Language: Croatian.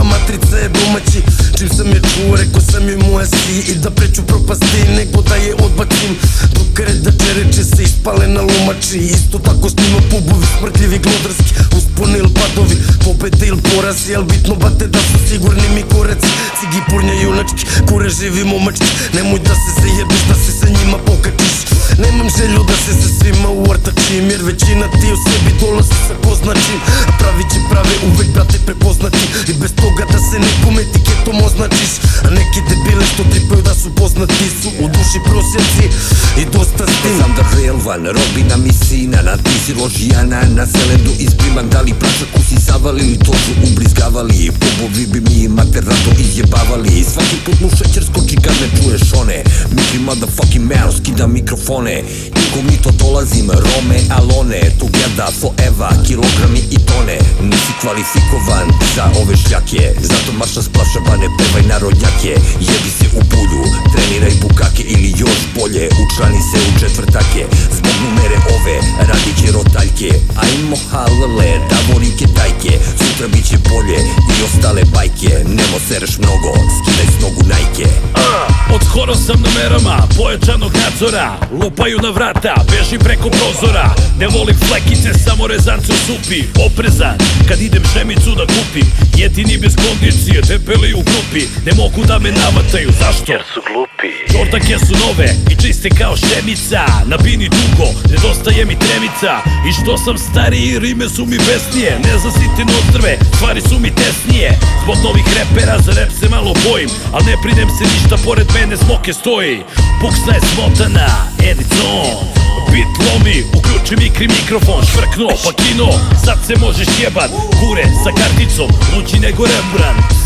a matrica je domaći. Čim sam je čuo, rekao sam joj moja si I da preću propasti, nego da je odbacim Dok da čereče se ispale na lumači Isto tako s njima pubovi smrtljivi glodarski Usponi ili padovi, pobede ili porazi Al bitno bate da su sigurni mi koreci Cigi purnja junački, kure živi momački. Nemoj da se zajebiš, da se sa njima pokačiš. Nemam želju da se sa svima uortačim Jer većina ti u sebi dolazi sa ko značim прави, че прави увек брате препознати. И без тога да се не помети, кето мо значиш А неки дебиле, што ти да су познати су У души просјаци и доста стим Сам да хрелван, роби на мисина На ти си ложијана, населен до избриман Дали праша куси савали, тожу убризгавали Побови би ми матерато рато изјебавали Сваки под му шеќерско ne čuješ one. Mikri motherfucking man, skida mikrofone. Inkognito dolazim, Rome, Alone. Together forever, kilogrami i tone. Nisi kvalifikovan za ove šljake. Zato marša splašavane, pevaj narodnjake Jebi se u bulju, treniraj bukake Ili još bolje, učlani se u četvrtake. Zbog numere ove, radit će rotaljke. Ajmo halale, davorike dajke Sutra bit će bolje i ostale bajke. Nemo sereš mnogo, skidaj s nogu najke skoro sam na merama pojačanog nadzora. Lupaju na vrata, beži preko prozora. Ne volim flekice, samo rezance u supi. Oprezan, kad idem šemicu da kupim. Jedini bez kondicije, debeli u grupi. Ne mogu da me navataju, zašto? Jer su glupi. Čortake su nove i čiste kao šemica. Na bini dugo, nedostaje mi tremica. I što sam stariji, rime su mi besnije. Ne zasitine ostrve, stvari su mi tesnije. Zbog novih repera, za rep se malo bojim Al ne pridem se ništa, pored mene smoke stoji Buksna je smotana, and it's on Bit lomi, uključi mikri mikrofon Švrkno, pa kino, sad se možeš jebat Kure sa karticom, luđi nego Rembrandt